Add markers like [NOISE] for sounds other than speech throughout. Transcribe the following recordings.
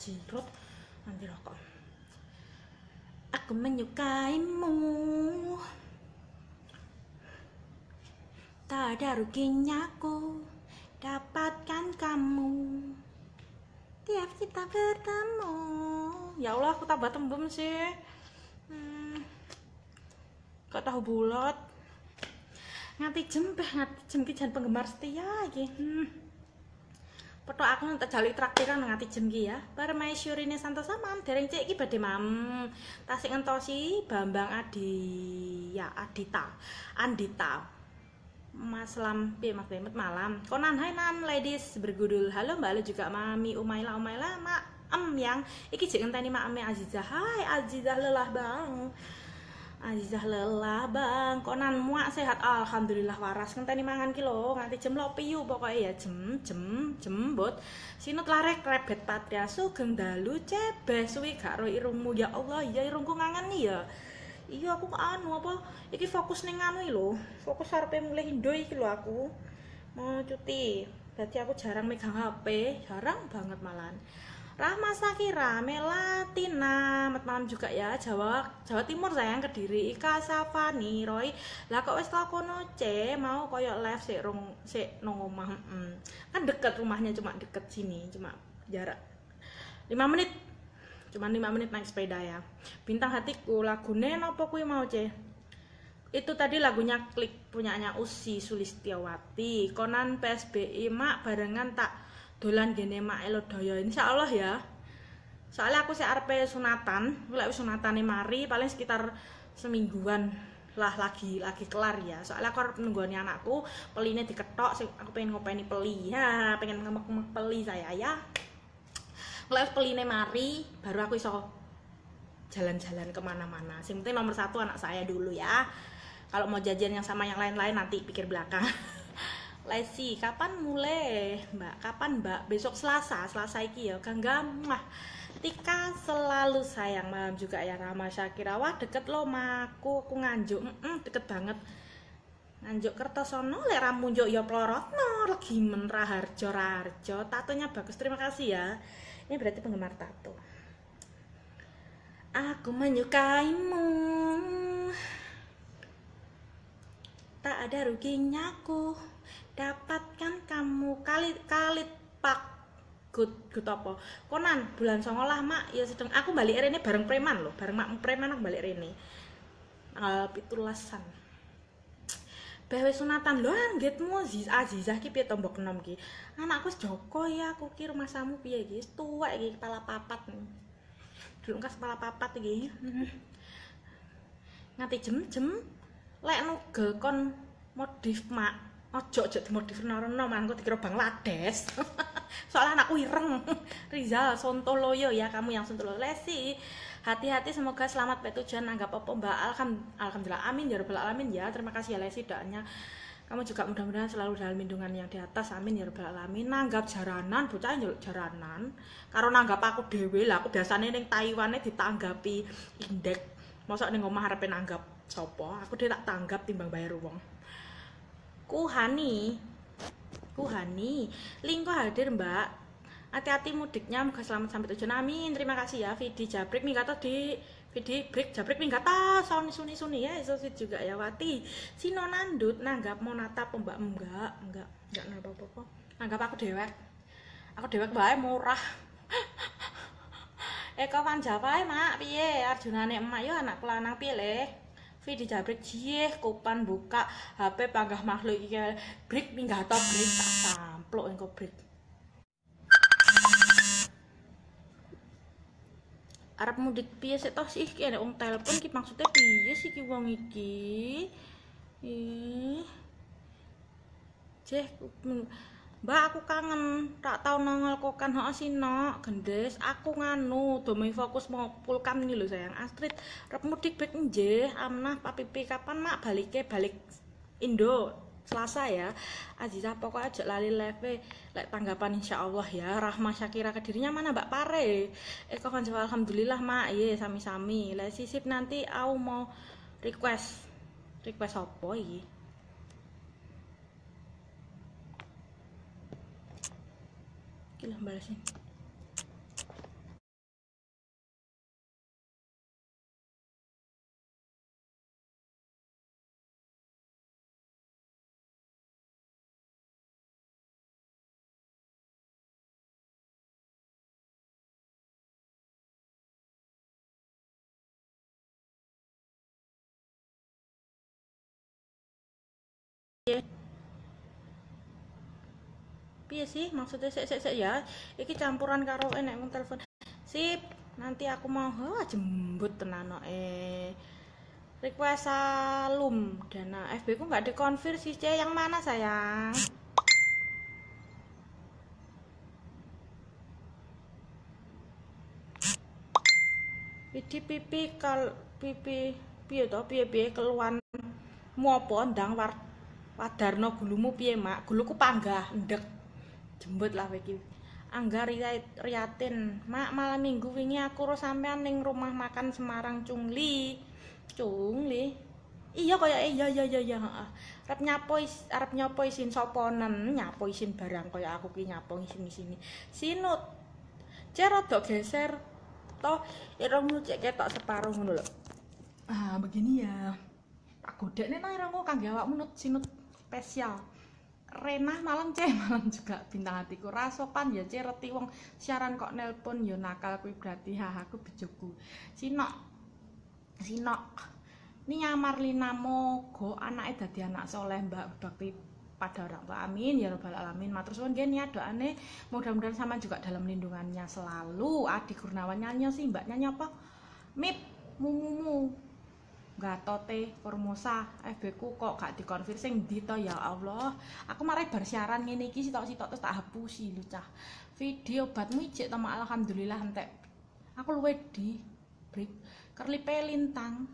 bajirut nanti rokok. Aku menyukaimu. Tak ada ruginya aku dapatkan kamu. Tiap kita bertemu. Ya Allah aku tambah tembem sih. Hmm. gak tahu bulat? Nganti jempeh nganti jem ki jan penggemar setia iki hmm. Foto aku nanti jali traktiran nganti jem ki ya. Permaisurine Santosa mam dereng cek iki badhe mam. Tasik ngentosi Bambang Adi ya Adita. Andita. Mas Lampi Mas Demet malam. Konan hai nan ladies bergudul. Halo Mbak Lu juga Mami Umaila Umaila Mak Em yang iki jek ngenteni Mak Ame Azizah. Hai Azizah lelah bang. Azizah lelah bang, konan muak sehat? Alhamdulillah waras. Ngenteni mangan ki lho nganti jam lo piyu pokoknya ya jem jem jembut sinut larek rebet patria sugeng dalu cebeh suwi gak irungmu. Ya Allah ya irungku ngangen ya. Iya aku anu apa? Iki fokus ning anu lho. Fokus arepe mulai indo iki aku. Mau cuti. Berarti aku jarang megang HP jarang banget malan Rahma Sakira, Melatina, selamat malam juga ya Jawa Jawa Timur sayang Kediri, Ika Safani, Roy. Lah kok wis kono C, mau koyo live sik rong sik nang omah. Hmm. Kan deket rumahnya cuma deket sini, cuma jarak 5 menit. Cuma 5 menit naik sepeda ya. Bintang hatiku lagune napa kuwi mau C? Itu tadi lagunya klik punyanya Usi Sulistiawati. Konan PSBI mak barengan tak dolan gene mak elo daya insyaallah ya. Soalnya aku sih arpe sunatan lek sunatane mari paling sekitar semingguan lah lagi lagi kelar ya. Soalnya aku harus nungguin anakku peline diketok aku pengen ngopeni peli. Ya pengen ngemek ngemek peli saya ya. Lek peline mari baru aku iso jalan-jalan ke mana-mana. Sing penting nomor satu anak saya dulu ya. Kalau mau jajan yang sama yang lain-lain nanti pikir belakang [LAUGHS] Lesi, kapan mulai? Mbak, kapan Mbak? Besok Selasa, Selasa iki ya. Ganggam. Wah. Tika selalu sayang malam juga ya Rama Syakira. Wah, deket lo maku, aku nganjuk. Mm -mm, deket banget. Nganjuk Kertosono lek ramunjuk ya plorotno lagi menraharjo raharjo. Tatonya bagus. Terima kasih ya. Ini berarti penggemar tato. Aku menyukaimu. Tak ada ruginya aku dapatkan kamu kali kali pak good good apa konan bulan songolah mak ya sedang aku balik ini bareng preman loh bareng mak preman aku balik ini tanggal pitulasan Bewe sunatan lho anggitmu Aziz Azizah ki piye tombok enom ki. Anakku Joko ya aku ki rumah samu piye iki? Tuwek iki kepala papat. Dulu kas kepala papat iki. Nganti jem-jem lek nugel kon modif mak ojo ojo dimodif rono mangko dikira Bangladesh [LAUGHS] soalnya anakku ireng [LAUGHS] Rizal Sontoloyo ya kamu yang Sontoloyo. Lesi hati-hati semoga selamat tujuan anggap apa mbak Alham, Alhamdulillah amin ya rabbal alamin ya. Terima kasih ya Lesi doanya kamu juga mudah-mudahan selalu dalam lindungan yang di atas amin ya rabbal alamin. Nanggap jaranan bocah njaluk jaranan. Karo nanggap aku dewe lah aku biasanya ning Taiwannya ditanggapi indek mosok ning omah arepe nanggap sopo aku dia tak tanggap timbang bayar uang Kuhani. Kuhani. Lingko hadir mbak. Hati-hati mudiknya moga selamat sampai tujuan. Amin. Terima kasih ya Vidi Jabrik. Minggato di Vidi Break Jabrik minggato suni suni suni ya iso juga ya Wati. Sino Nandut nanggap mau natap mbak? Enggak enggak. Enggak napa apa nanggap aku dewek. Aku dewek bae murah. [LAUGHS] Eko Panjapai mak? Piye? Arjunane emak. Yo anak pelanang piye le Vidi jabrik jih kupan buka HP panggah makhluk iki break minggah to break tak sampluk engko break Arab mudik piye sik toh sih? Iki wong telepon ki maksudnya piye sih ki wong iki? Ih. Jeh Mbak aku kangen. Tak tahu nongol kokan ho sino. Gendes aku nganu domi fokus mau pulkam ini loh sayang. Astrid rep mudik bek nje amnah papipi kapan mak? Balike balik Indo Selasa ya. Aziza pokoknya aja lali leve lek tanggapan insya Allah ya. Rahma Syakira kedirinya mana Mbak? Pare. Eko kan jawab Alhamdulillah mak. Iya sami-sami. Lek sisip nanti aku mau request. Request apa iki Okay lah Yeah. Piye sih? Maksudnya sik sik sik ya. Iki campuran karo enek mung telepon. Sip nanti aku mau oh, jembut tenan eh request salum dana FB ku nggak dikonversi C yang mana sayang? Pidi pipi kal pipi piye to? Piye piye? Keluan mu apa? Ndang war wadarno gulumu piye mak? Guluku panggah ndek jembut lah iki Angga Riatin. Mak malam minggu wingi aku ro sampean ning rumah makan Semarang Cungli. Cungli? Iya kaya iya iya iya iya heeh. Arep nyapo arep nyapo isin soponen nyapo isin barang kaya aku ki nyapo isin isini sinut. Cerot dok geser toh irungmu cek ketok separuh ngono lho. Ah begini ya. Tak nih nang irungmu kangge awakmu nut sinut spesial Rena malam ceh [LAUGHS] malam juga bintang hatiku. Rasopan ya ceh reti wong. Siaran kok nelpon yo nakal kuwi berarti. Ha aku bejoku. Sinok. Sinok. Ini nyamar Lina Mogo. Anaknya dadi anak soleh mbak bakti pada orang tua. Amin. Ya robbal alamin. Matur suwun ya doane. Mudah-mudahan sama juga dalam lindungannya selalu. Adik Kurnawan nyanyi sih mbak. Nyanyi apa? Mip. Mumumu gatote formosa FB ku kok gak dikonfirmasi ndi to ya Allah. Aku marai bar siaran ngene iki sitok-sitok terus tak hapusi lho cah. Video batmu ijek to alhamdulillah entek. Aku luwe di break. Kerlipe lintang.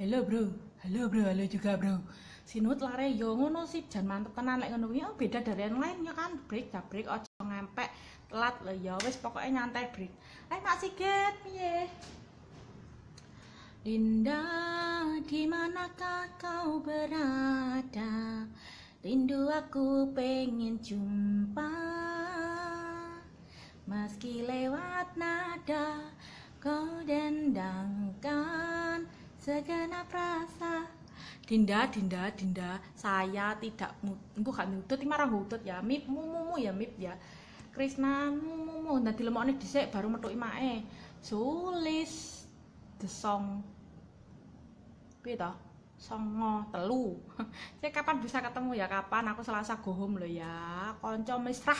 Halo bro. Halo bro. Halo juga bro. Sinut lare yo ngono sih. Jan mantep tenan lek ngono oh, beda dari yang lain ya kan? Break ya break. Aja ngempek telat. Lho ya wis pokoknya nyantai break. Ayo mak siget. Piye Dinda, di manakah kau berada? Rindu aku pengen jumpa Meski lewat nada Kau dendangkan segenap rasa Dinda, Dinda, Dinda, saya tidak bukan ngutut, ini marah ngutut ya, mip, mumu ya, mip ya. Krisna, mumu, nanti lemoknya disek baru metu imae. Sulis, the song. Piye songo telu. [LAUGHS] Saya kapan bisa ketemu ya? Kapan? Aku selasa gohom lo ya. Konco mesrah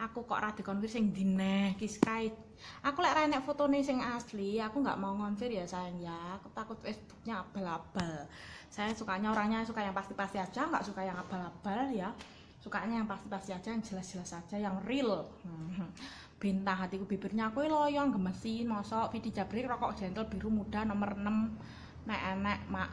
aku kok rada konfir sing dineh kiskai aku lek ra nek fotone sing asli aku nggak mau konfir ya sayang ya. Aku takut Facebooknya abal-abal. Saya sukanya orangnya suka yang pasti-pasti aja nggak suka yang abal-abal ya. Sukanya yang pasti-pasti aja yang jelas-jelas aja yang real [LAUGHS] bintang hatiku bibirnya. Aku loyong gemesin. Mosok Vidi Jabri rokok gentle biru muda nomor 6 nek enek mak.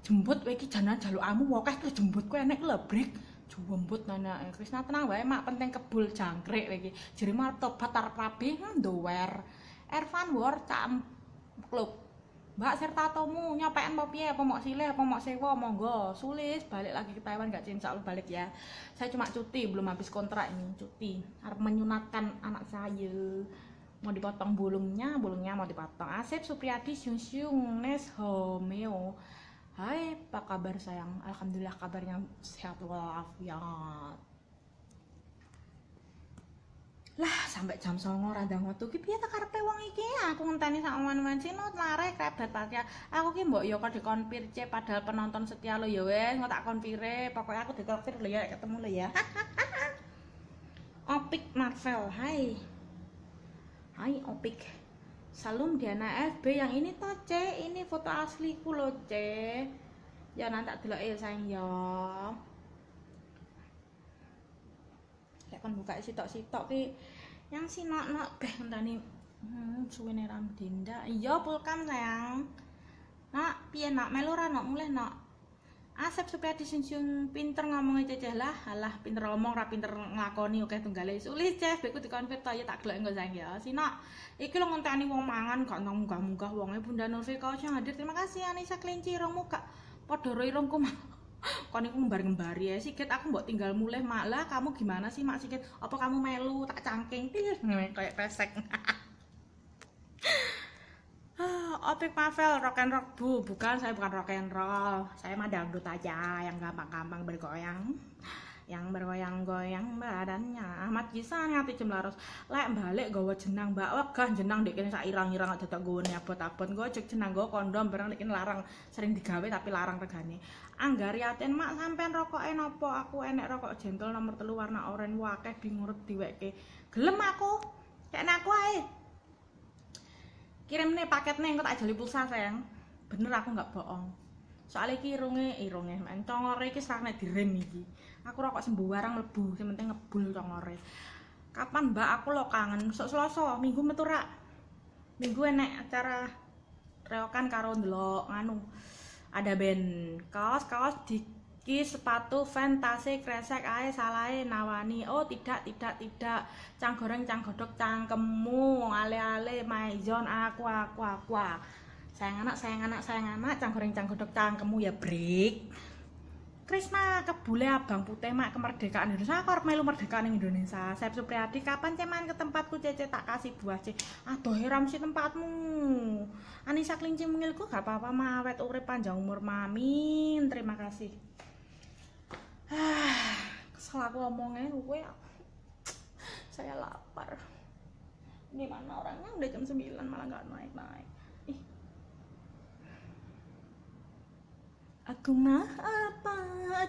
Jembut kowe iki jana jalukamu akeh terus jembut kowe enek lho brek jembut nana eh, Krisna tenang wae mak penting kebul jangkrik kowe iki jere marep tobat arep rabi ndower Ervan War cam klub Mbak serta tomu nyopeken apa piye? Apa mau silih apa mau sewa? Monggo. Sulis balik lagi ke Taiwan gak cinta lu balik ya. Saya cuma cuti belum habis kontrak ini cuti. Harus menyunatkan anak saya. Mau dipotong bulungnya bulungnya mau dipotong. Asep Supriyadi Syung Syung Nes Homeo. Hai apa kabar sayang? Alhamdulillah kabarnya sehat walafiat lah sampai jam songo radang waktu ki piye karepe wong iki? Aku ngenteni sak omongan sinut lare krebet pakai aku ki mbok yo kok dikonfir C padahal penonton setia lo ya wes nggak tak konfire. Pokoknya aku dikonfir lo ya ketemu lo ya. [LAUGHS] Opik Marvel hai. Hai Opik. Salum Diana FB yang ini toh C ini foto asliku loh C ya nanti tak dulu ya sayang ya kan buka sitok-sitok ki. Yang si nak nak beh nih hmm, suwe ram dinda iya pulkam sayang. Nak piye nak? Melura nak mulai nak Asep supaya disinjung pinter ngomongnya ceceh lah alah pinter ngomong ra pinter nglakoni oke tunggale. Sulit ceh beku dikonvert ya tak gelek engko sayang. Ya sina iki lo ngonteni wong mangan gak nang munggah-munggah wonge Bunda Nurfi kau hadir. Terima kasih Anissa Kelinci irungmu gak padha ro irungku kon iku ngembar-ngembari ya sikit. Aku mbok tinggal mulai malah kamu gimana sih mak sikit? Apa kamu melu? Tak cangking. [LAUGHS] Kayak pesek Ah, Opik Pavel rock and rock bu, bukan saya bukan rock and roll, saya mah dangdut aja yang gampang-gampang bergoyang, yang bergoyang-goyang badannya. Ahmad Kisan ngati jemlaros, lek balik gawa jenang mbak, wegah jenang dek kene sak irang-irang aja tak gawa abot-abot, gawa cek jenang gawa kondom barang dek larang. Sering digawe tapi larang regane. Anggariatin mak sampean rokok nopo? Aku enek rokok jengkel nomor telu warna oranye wakeh bingung diweke. Gelem aku, kayak aku ae. kirim nih paket nih tak jali pulsa sayang. Bener aku nggak bohong. Soalnya iki irunge irunge men congore iki nek direm iki aku rokok sembuh barang mlebu sing penting ngebul congore kapan mbak aku lo kangen sok selasa minggu metu rak minggu enek acara reokan karo ndelok nganu ada band kaos-kaos di Ki sepatu fantasi kresek ae salahe nawani. Oh, tidak, tidak, tidak. Cang goreng, cang godok, cangkemmu, ale-ale, maizon, aku, aku, aku. Sayang anak, sayang anak, sayang anak, cang goreng, cang godok, cangkemmu ya break. Krisna kebule abang putih mak kemerdekaan Indonesia. Aku arep melu merdekaan Indonesia. Sep Supriyadi kapan ceman ke tempatku cece? Tak kasih buah ce aduh heram sih tempatmu. Anissa kelinci mengilku gak apa-apa mawet urip panjang umur mamin terima kasih. Ah kesel aku ngomongnya gue saya lapar. Ini mana orangnya? Udah jam 9 malah nggak naik naik ih aku mah apa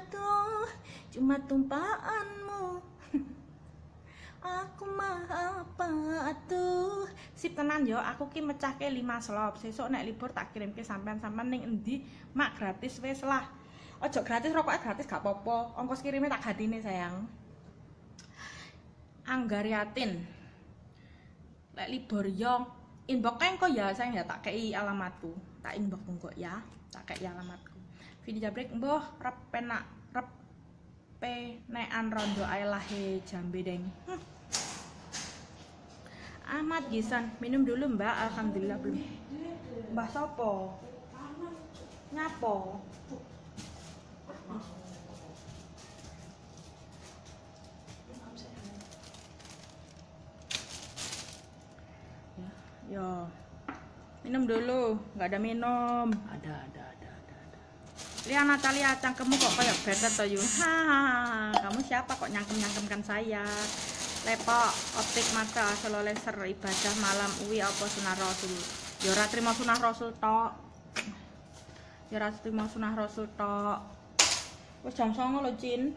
tuh? Cuma tumpahanmu [LAUGHS] aku mah apa tuh? Sip tenan yo. Aku ki mecahke 5 slop. Sesuk nek libur tak kirimke sampean-sampean ning endi? Mak gratis wes lah. Ojo gratis rokoknya gratis gak popo ongkos kirimnya tak nih sayang. Anggariatin lek libur yo inbox kok ya sayang ya. Tak kei alamatku. Tak inbox kok ya. Tak kei alamatku video jabrek mbah rep penak rep nean rondo ae lahe jambe deng hm. Ahmad Gisan minum dulu mbak Alhamdulillah belum Mbah sopo Nyapo Yo. Minum dulu, nggak ada minum. Ada, ada. Lihat Natalia, cangkemmu kok kayak betet you. Hahaha, kamu siapa kok nyangkem-nyangkemkan saya? Lepok, optik mata, solo laser, ibadah malam, uwi apa sunah rasul. Yo ora trimo sunah rasul tok. Yo ora trimo sunah rasul tok. Wes jam 09.00 lo, Cin.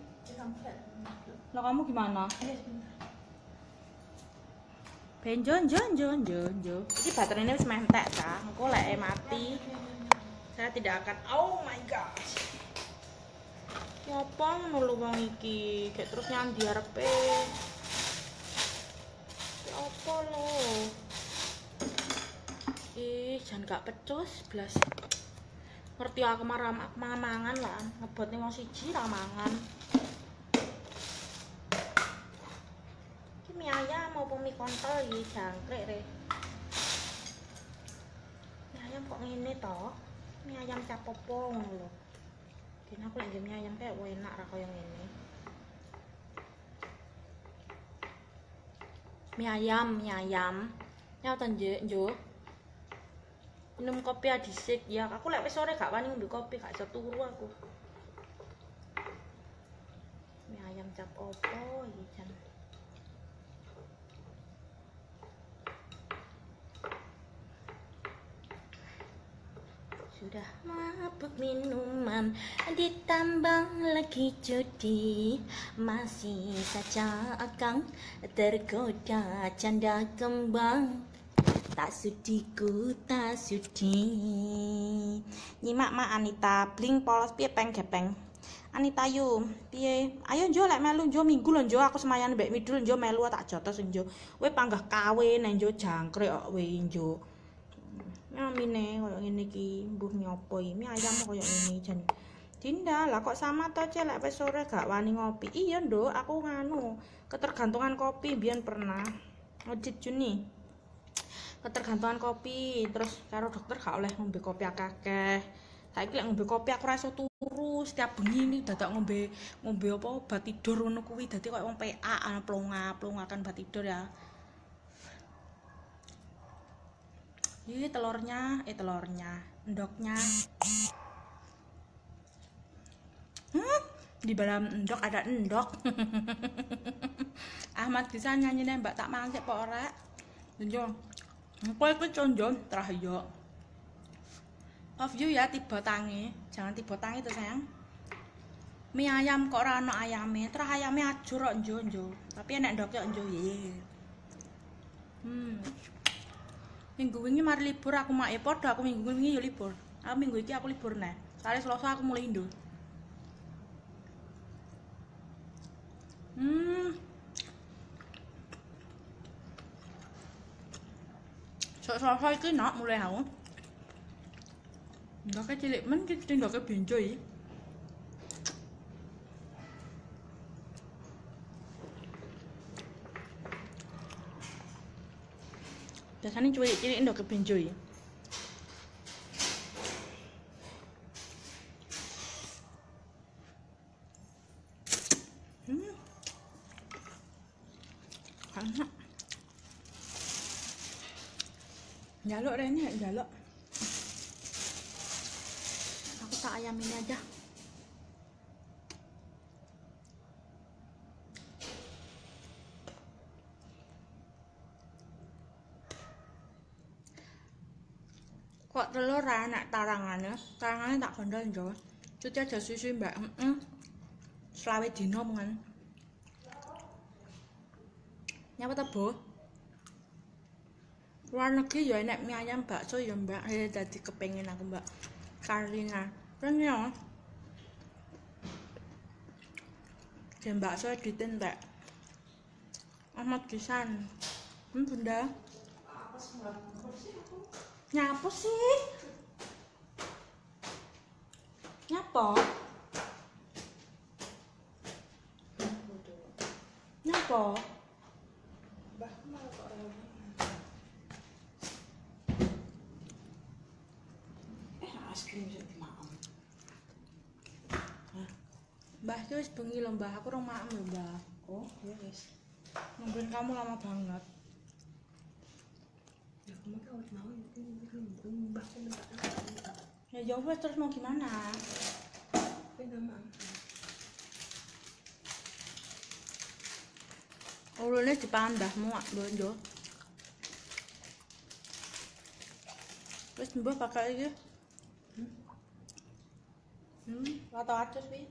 Lo kamu gimana? benjo jo jo jo jo ini baterainya wis mentek ta engko lek mati saya tidak akan oh my gosh. Apa ngono wong iki? Kayak terus nyandi arepe. Apa lo ih jangan gak pecus belas ngerti aku marah mangan lah. Ngebotnya mau siji ramangan. Mie ayam mau mie kontol? Ya jangkrik re mie ayam kok ngene toh mie ayam capopo ngono lho. Kene aku lagi mie ayam kayak enak ra koyo ngene mie ayam mie ayam. Nyauten njuk? Njuk? Minum kopi adisik. Ya aku lek wis sore gak wani ngombe kopi gak iso turu aku. Mie ayam cap opo iki jan Sudah mabuk minuman Ditambah lagi judi. Masih saja akan tergoda canda kembang. Tak sudi ku tak sudi. Nyimak ma Anita Bling polos piye peng gepeng. Anita yu piye? Ayo njo lek melu minggu lho njo aku semayan mbek midul njo melu tak jotos njo. We panggah kawe nang njo jangkrik kok we njo nyamine koyo ngene iki mbuh nyopo iki ayam koyo ngene jan Dinda, lah kok sama to celek wis sore gak wani ngopi. Iya, Nduk, aku nganu, ketergantungan kopi biyen pernah. Ngojit Juni. Ketergantungan kopi, terus karo dokter gak oleh ngombe kopi akeh saiki lek ngombe kopi aku ora iso turu setiap bengi ini dadak ngombe ngombe apa obat tidur ngono kuwi dadi koyo wong PA ana plonga plongakan obat tidur ya Ini telurnya, eh telurnya, endoknya. Hmm, di dalam endok ada endok. [LAUGHS] Ahmad bisa nyanyi mbak tak mangan sik apa ora? Tunjuk. Engko iku conjon. Love you ya tiba tangi. Jangan tiba tangi tuh sayang. Mie ayam kok ora ana ayame. Terus ayame. Tapi enek ndok yo ye. Hmm. Minggu wingi mari libur aku mak ya padha aku minggu wingi yo libur. Aku minggu iki aku libur neh. Selasa aku mulai Indo. Hmm. Sok Selasa iki nak mulai aku. Ndoknya cilik men iki ndoknya benjo Biasanya cuy cilik ndoknya benjo iki. Hmm. Jaluk Reni, jaluk. Aku tak ayam ini aja. Enak tarangannya? Tarangannya tak kandel njol. Cuci aja susu mbak. Heeh. Selawe dino mengan. Nyapa tebo? Luar negeri ya enak mie ayam bakso ya mbak. Eh tadi kepengen aku mbak. Karina. Renyong. Dan bakso editin mbak. Ahmad Gisan. Hmm bunda. Nyapa sih? Nyapa? Nyapa? Eh, es krim sing dimakan. Mbah itu wis bengi lho mbah, aku rong maem lho mbah. Oh, ya wis. Nungguin kamu lama banget. Ya kamu kan harus mau itu Ya ya wes terus mau gimana? Tapi nama Ulune dipangan mbahmu ak bonjo. Wis mbah pakai iki. Hmm, rata atus wi.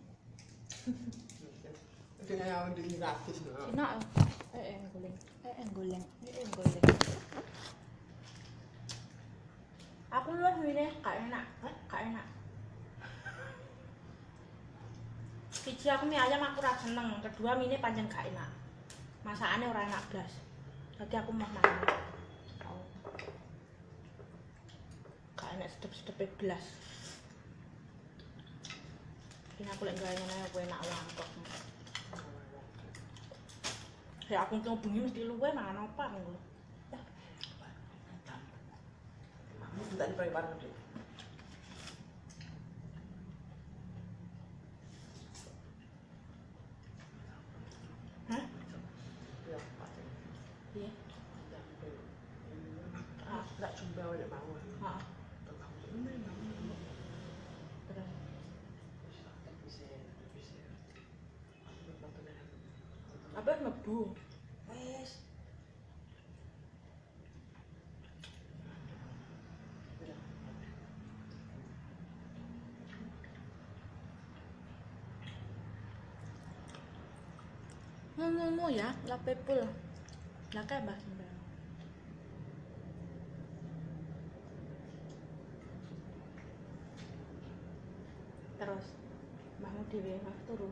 Dengan yang di gratis no. Enak. Eh eh goleng. Eh eh goleng. Eh eh goleng. Aku luwih milih gak enak. Eh, gak enak. Siji aku mie ayam aku ora seneng, kedua mie pancen gak enak. Masakane ora enak blas. Jadi aku mau makan. Gak enak sedep-sedepe blas. Ini aku lek gawe ngene aku enak wangkok. Ya aku bengi mesti luwe mangan apa ngono. Hah? Ya, pasti. Iya. Ah, enggak jumpa oleh mau. Heeh. Tetap ini mau. Terus Bisa, bisa. Aku nonton ya. apa mlebu? Wes. Ngono ya, la pepul. La sembel. Terus mbahmu dhewe mah turu.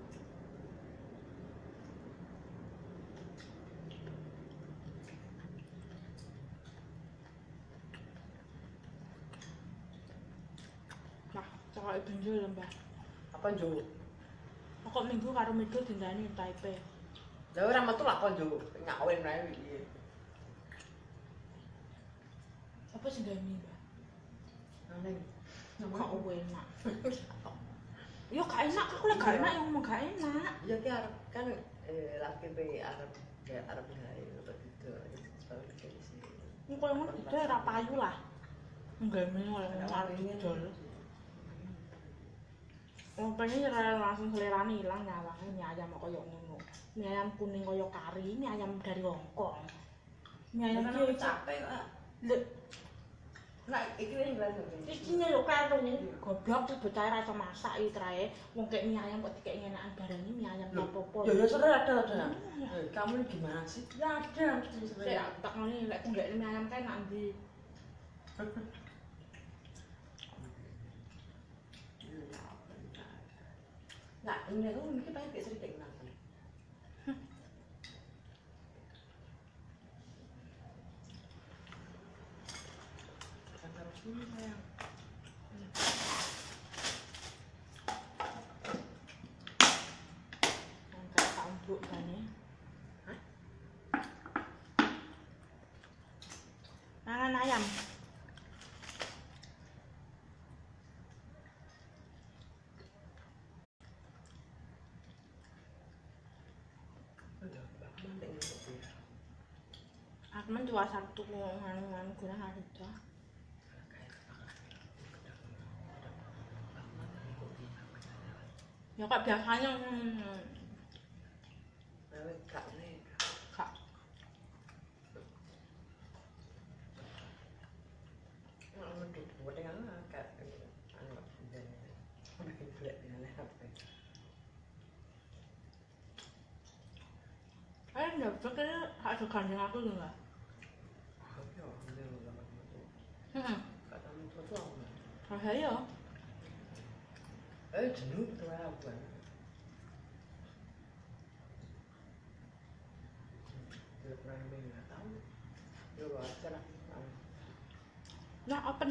Nah, cakak benjol Mbah. Apa jo? Aku minggu karo minggu dindani Taipei. Lah ora metu lah apa jo? Ngawin ae iki. Apa sih gawe? Aneh. Gak enak. Yo gak enak, aku lek gak enak yang ngomong gak enak. Ya ki arep kan eh laki pe arep ya arep gawe kok gitu. Ini kalau ngono payu lah. Enggak meneh oleh ngomong idol. Oh, pengen langsung selerane hilang nyawangnya mie ayam kok koyo ngono. Mie ayam kuning koyo kari, mie ayam dari Hongkong. Mie ayam iki capek kok. Nah, iki wis nglas. iki yo karo goblok tuh bocah ora iso masak iki trae. Wong kayak mie ayam kok dikek ngenakan barang ini mie ayam apa. Ya ya sebenarnya ada ada. Eh, Kamu ini gimana sih? Ya ada mesti Sik sebenarnya. tak ngene lek tunggak mie ayam kae nak ndi? Nah, ini aku mungkin pengen kayak sedikit dulu sayang. Hah? Mangan ayam. Aku mantek nih kok. Aku men dua satu nganu-nganu guna harga. แล้วกับเดี๋ยวท้ายยังแล้วขับนี่ขับมันติดหัวได้ยังอากาศอันแบบเดินเปลี่ยนนั่นแหละครับเอ้ยเดี๋ยวจะก็หาสุขันยาก็เลยอ่ะเขาไม่ออกเรื่องแล้วมันไม่ถูกเขาทำตัวตัวเขาเฮ้ยเหรอ tuh apa? Belum pernah main, nggak tahu. Lah. Nah, open.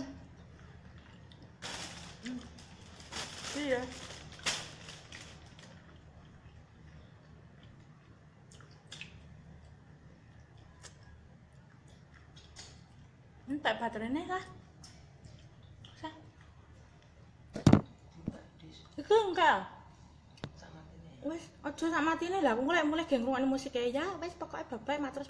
Hmm. Iya. Entek baterainya kah? gegeng ka. Wis aja sak matine lah. Aku mulai mulai geng rungokne musik ya. Wis pokoke bye bye matur